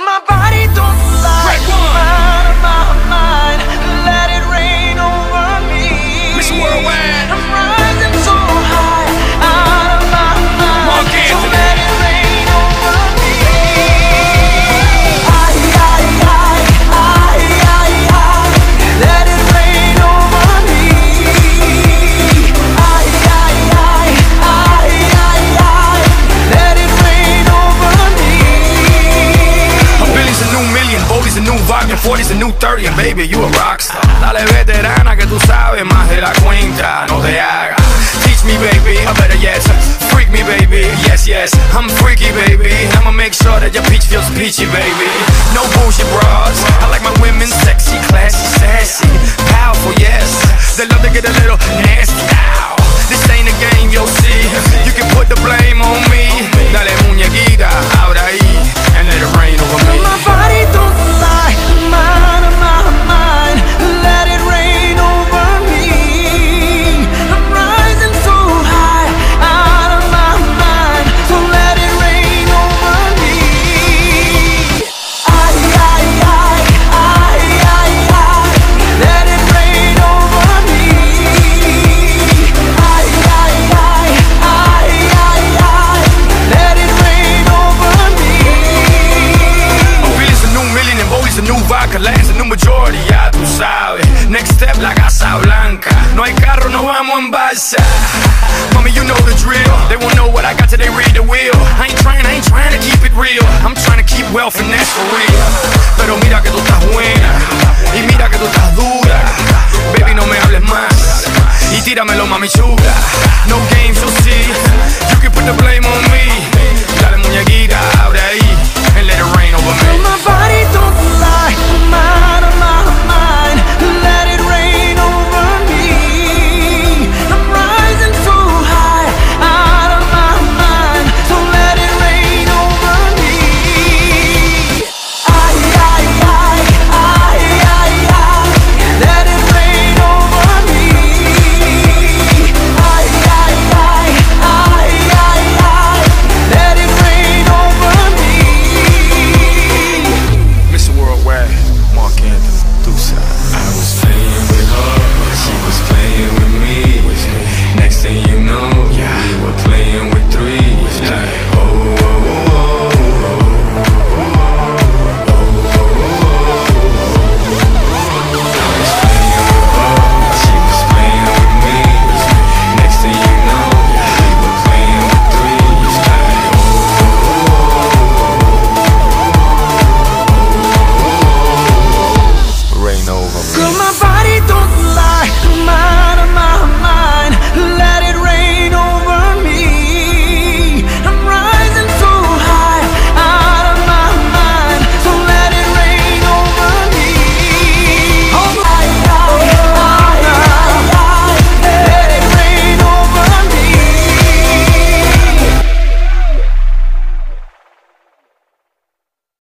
My 40's a new 30, and baby, you a rockstar. Dale veterana que tú sabes más de la cuenta, no te hagas. Teach me, baby, or better yes, freak me, baby, yes, yes. I'm freaky, baby. I'ma make sure that your peach feels peachy, baby. And Boldy's a new vodka Land's a new majority, ya tú sabes Next step, la Casa Blanca No hay carro, no vamos en balsa Mommy, you know the drill. They won't know what I got till they read the wheel. I ain't trying, I ain't trying to keep it real. I'm trying to keep wealth and that's for real. Pero mira que tú estás buena Y mira que tú estás dura. Baby, no me hables más Y tíramelo, mami chula No games, you'll see You can put the blame on me my body don't